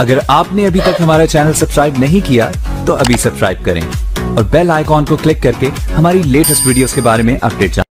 अगर आपने अभी तक हमारा चैनल सब्सक्राइब नहीं किया तो अभी सब्सक्राइब करें और बेल आइकॉन को क्लिक करके हमारी लेटेस्ट वीडियोस के बारे में अपडेट।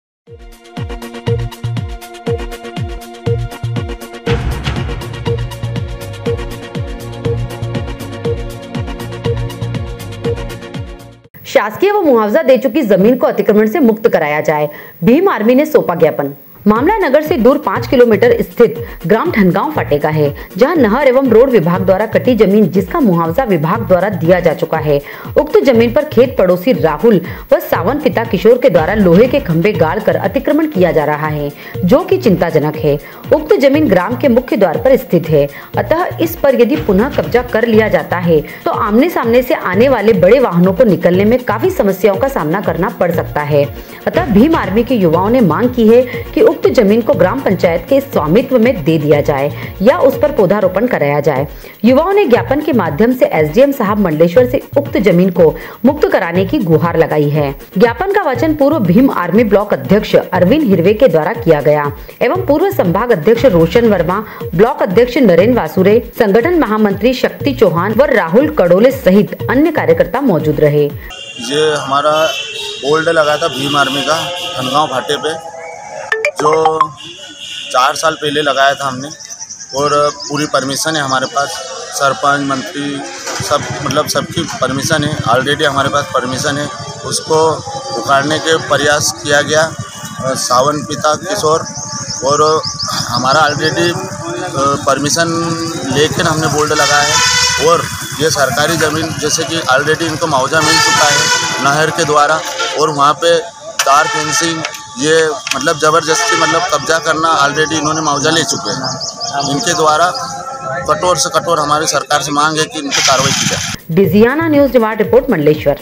शासकीय व मुआवजा दे चुकी ज़मीन को अतिक्रमण से मुक्त कराया जाए भीम आर्मी ने सौंपा ज्ञापन मामला नगर से दूर पाँच किलोमीटर स्थित ग्राम ठनगांव फाटे का है, जहाँ नहर एवं रोड विभाग द्वारा कटी ज़मीन जिसका मुआवजा विभाग द्वारा दिया जा चुका है। उक्त ज़मीन पर खेत पड़ोसी राहुल व सावन पिता किशोर के द्वारा लोहे के खंभे गाड़ कर अतिक्रमण किया जा रहा है, जो कि चिंताजनक है। उक्त ज़मीन ग्राम के मुख्य द्वार पर स्थित है। अतः इस पर यदि पुनः कब्जा कर लिया जाता है तो आमने सामने से आने वाले बड़े वाहनों को निकलने में काफ़ी समस्याओं का सामना करना पड़ सकता है। अतः भीम आर्मी के युवाओं ने मांग की है कि उक्त ज़मीन को ग्राम पंचायत के स्वामित्व में दे दिया जाए या उस पर पौधारोपण कराया जाए। युवाओं ने ज्ञापन के माध्यम से एसडीएम साहब मंडलेश्वर से उक्त ज़मीन को मुक्त कराने की गुहार लगाई है। ज्ञापन का वचन पूर्व भीम आर्मी ब्लॉक अध्यक्ष अरविंद हिरवे के द्वारा किया गया एवं पूर्व संभाग अध्यक्ष रोशन वर्मा, ब्लॉक अध्यक्ष नरेंद्र वासुरे, संगठन महामंत्री शक्ति चौहान व राहुल कड़ोले सहित अन्य कार्यकर्ता मौजूद रहे। ये हमारा बोल्ड लगा था भीम आर्मी का, धनगांव फाटे पे। जो चार साल पहले लगाया था हमने, और पूरी परमिशन है हमारे पास। सरपंच, मंत्री, सब मतलब सबकी परमिशन है। ऑलरेडी हमारे पास परमिशन है। उसको उखाड़ने के प्रयास किया गया सावन पिता किशोर और हमारा ऑलरेडी परमिशन लेकर हमने बोल्ड लगाया है। और ये सरकारी ज़मीन, जैसे कि ऑलरेडी इनको मुआवजा मिल चुका है नहर के द्वारा। और वहाँ पे तार फेंसिंग ये मतलब ज़बरदस्ती मतलब कब्जा करना ऑलरेडी इन्होंने मुआवजा ले चुके हैं। इनके द्वारा कठोर से कठोर हमारी सरकार से मांग है कि इनकी कार्रवाई की जाए। Digiana news report, Mandleshwar.